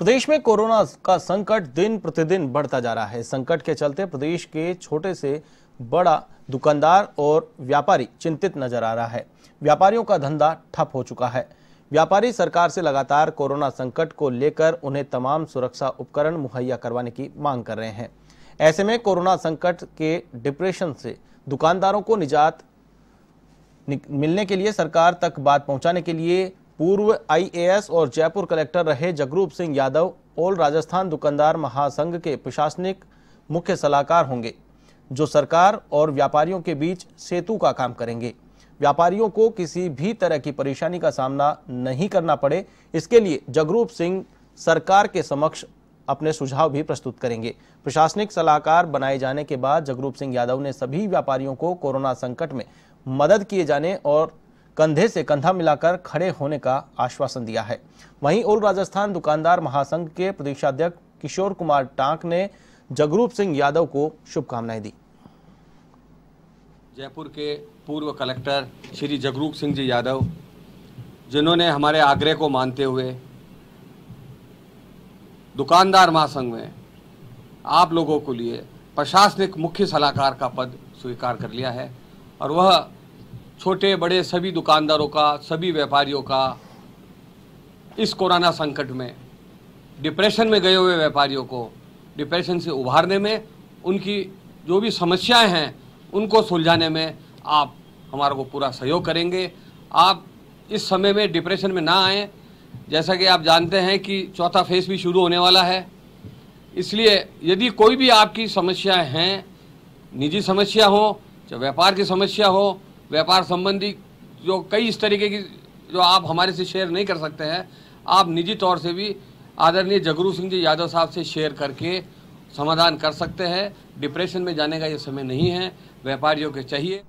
प्रदेश में कोरोना का संकट दिन प्रतिदिन बढ़ता जा रहा है। संकट के चलते प्रदेश के छोटे से बड़ा दुकानदार और व्यापारी चिंतित नज़र आ रहा है। व्यापारियों का धंधा ठप हो चुका है। व्यापारी सरकार से लगातार कोरोना संकट को लेकर उन्हें तमाम सुरक्षा उपकरण मुहैया करवाने की मांग कर रहे हैं। ऐसे में कोरोना संकट के डिप्रेशन से दुकानदारों को निजात मिलने के लिए सरकार तक बात पहुँचाने के लिए पूर्व आईएएस और जयपुर कलेक्टर रहे जगरूप सिंह यादव ऑल राजस्थान दुकानदार महासंघ के प्रशासनिक मुख्य सलाहकार होंगे, जो सरकार और व्यापारियों के बीच सेतु का काम करेंगे। व्यापारियों को किसी भी तरह की परेशानी का सामना नहीं करना पड़े। इसके लिए जगरूप सिंह सरकार के समक्ष अपने सुझाव भी प्रस्तुत करेंगे। प्रशासनिक सलाहकार बनाए जाने के बाद जगरूप सिंह यादव ने सभी व्यापारियों को कोरोना संकट में मदद किए जाने और कंधे से कंधा मिलाकर खड़े होने का आश्वासन दिया है। वहीं ओल राजस्थान दुकानदार महासंघ के प्रदेशाध्यक्ष किशोर कुमार टांक ने जगरूप सिंह यादव को शुभकामनाएँ दी। जयपुर के पूर्व कलेक्टर श्री जगरूप सिंह जी यादव, जिन्होंने हमारे आग्रह को मानते हुए दुकानदार महासंघ में आप लोगों को लिए प्रशासनिक मुख्य सलाहकार का पद स्वीकार कर लिया है और वह छोटे बड़े सभी दुकानदारों का, सभी व्यापारियों का इस कोरोना संकट में डिप्रेशन में गए हुए व्यापारियों को डिप्रेशन से उभारने में, उनकी जो भी समस्याएँ हैं, उनको सुलझाने में आप हमारा को पूरा सहयोग करेंगे। आप इस समय में डिप्रेशन में ना आए। जैसा कि आप जानते हैं कि चौथा फ़ेज़ भी शुरू होने वाला है। इसलिए यदि कोई भी आपकी समस्याएँ हैं, निजी समस्या हो, चाहे व्यापार की समस्या हो व्यापार संबंधी जो कई इस तरीके की जो आप हमारे से शेयर नहीं कर सकते हैं, आप निजी तौर से भी आदरणीय जगरू सिंह जी यादव साहब से शेयर करके समाधान कर सकते हैं। डिप्रेशन में जाने का ये समय नहीं है। व्यापारियों के चाहिए।